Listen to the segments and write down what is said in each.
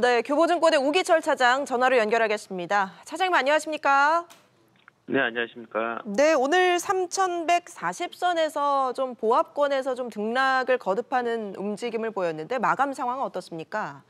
네, 교보증권의 우기철 차장 전화로 연결하겠습니다. 차장님 안녕하십니까? 네, 안녕하십니까. 네, 오늘 3,140선에서 좀 보합권에서 좀 등락을 거듭하는 움직임을 보였는데 마감 상황은 어떻습니까?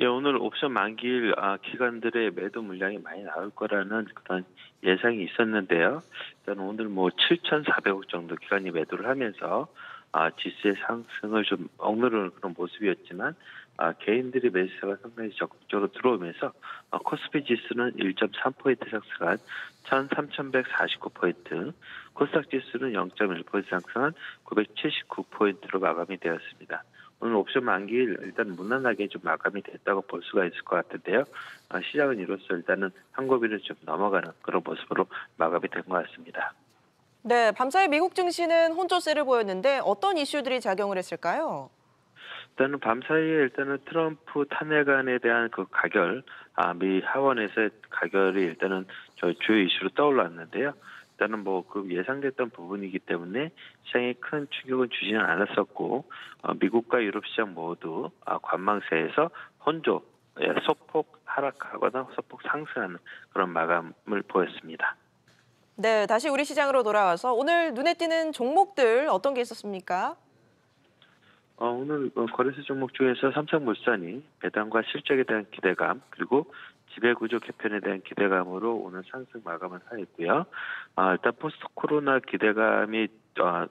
예, 오늘 옵션 만기일 아, 기관들의 매도 물량이 많이 나올 거라는 그런 예상이 있었는데요. 일단 오늘 뭐 7,400억 정도 기관이 매도를 하면서 아, 지수의 상승을 좀 억누르는 그런 모습이었지만 아, 개인들의 매수세가 상당히 적극적으로 들어오면서 아, 코스피 지수는 1.3포인트 상승한 13,149포인트, 코스닥 지수는 0.1포인트 상승한 979포인트로 마감이 되었습니다. 오늘 옵션 만기일 일단 무난하게 좀 마감이 됐다고 볼 수가 있을 것 같은데요. 아, 시장은 이로써 일단은 한고비를 좀 넘어가는 그런 모습으로 마감이 된 것 같습니다. 네, 밤사이 미국 증시는 혼조세를 보였는데 어떤 이슈들이 작용을 했을까요? 일단은 밤사이에 일단은 트럼프 탄핵안에 대한 그 가결, 아, 미 하원에서의 가결이 일단은 저 주요 이슈로 떠올랐는데요. 일단은 뭐 그 예상됐던 부분이기 때문에 시장에 큰 충격은 주지는 않았었고 어, 미국과 유럽 시장 모두 아, 관망세에서 혼조, 예, 소폭 하락하거나 소폭 상승하는 그런 마감을 보였습니다. 네, 다시 우리 시장으로 돌아와서 오늘 눈에 띄는 종목들 어떤 게 있었습니까? 어, 오늘 어, 거래소 종목 중에서 삼성물산이 배당과 실적에 대한 기대감 그리고 지배구조 개편에 대한 기대감으로 오늘 상승 마감을 하였고요. 아, 일단 포스트 코로나 기대감이 어,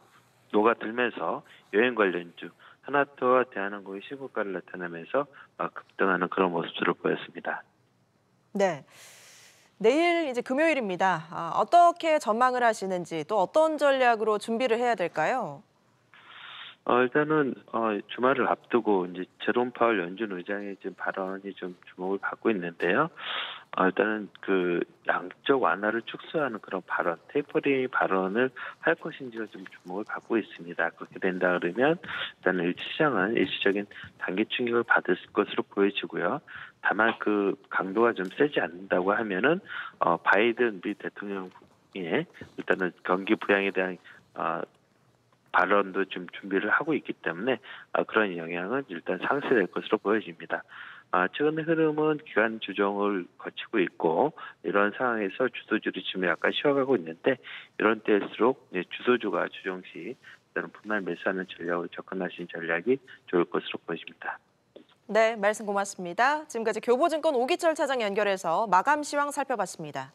녹아들면서 여행 관련주 하나토와 대한항공의 시고가를 나타내면서 어, 급등하는 그런 모습들을 보였습니다. 네. 내일 이제 금요일입니다. 아, 어떻게 전망을 하시는지 또 어떤 전략으로 준비를 해야 될까요? 어, 일단은 어, 주말을 앞두고 이제 제롬 파월 연준 의장의 지금 발언이 좀 주목을 받고 있는데요. 어, 일단은 그 양적 완화를 축소하는 그런 발언, 테이퍼링 발언을 할 것인지가 좀 주목을 받고 있습니다. 그렇게 된다 그러면 일단은 시장은 일시적인 단기 충격을 받을 것으로 보여지고요. 다만 그 강도가 좀 세지 않는다고 하면은 어, 바이든 미 대통령의 일단은 경기 부양에 대한 어, 발언도 좀 준비를 하고 있기 때문에 아, 그런 영향은 일단 상쇄될 것으로 보여집니다. 아, 최근의 흐름은 기간 조정을 거치고 있고 이런 상황에서 주소주를 지금 약간 쉬어가고 있는데 이런 때일수록 주소주가 조정 시 분할 매수하는 전략으로 접근하신 전략이 좋을 것으로 보여집니다. 네, 말씀 고맙습니다. 지금까지 교보증권 오기철 차장 연결해서 마감 시황 살펴봤습니다.